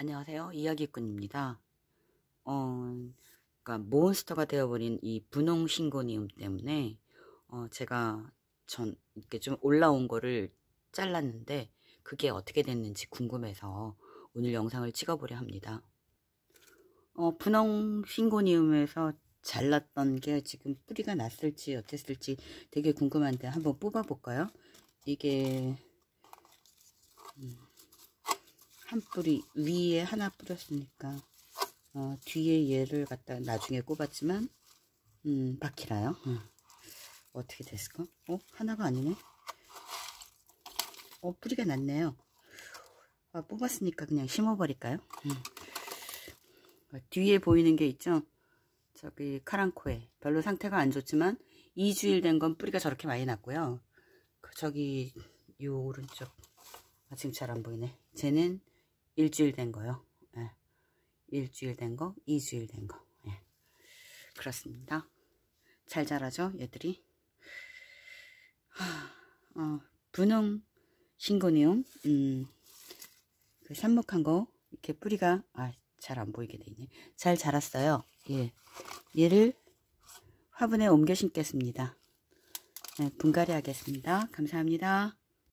안녕하세요. 이야기꾼입니다. 어, 그러니까 몬스터가 되어버린 이 분홍 신고니움 때문에 어, 제가 전 이렇게 좀 올라온 거를 잘랐는데 그게 어떻게 됐는지 궁금해서 오늘 영상을 찍어보려 합니다. 어, 분홍 신고니움에서 잘랐던 게 지금 뿌리가 났을지 어땠을지 되게 궁금한데 한번 뽑아볼까요? 이게 음, 한 뿌리 위에 하나 뿌렸으니까 어, 뒤에 얘를 갖다 나중에 꼽았지만 음, 바퀴라요. 음. 어떻게 됐을까? 어? 하나가 아니네. 어, 뿌리가 났네요. 아, 뽑았으니까 그냥 심어버릴까요? 음. 어, 뒤에 보이는 게 있죠? 저기 카랑코에 별로 상태가 안 좋지만 2주일 된 건 뿌리가 저렇게 많이 났고요. 그 저기 요 오른쪽 아, 지금 잘 안 보이네. 쟤는 일주일 된 거요. 예. 일주일 된 거, 2주일 된 거. 예. 그렇습니다. 잘 자라죠, 얘들이? 하, 어, 분홍 신고니움, 음, 그 삽목한 거, 이렇게 뿌리가, 아, 잘 안 보이게 돼 있네. 잘 자랐어요. 예. 얘를 화분에 옮겨 심겠습니다. 네, 분갈이 하겠습니다. 감사합니다.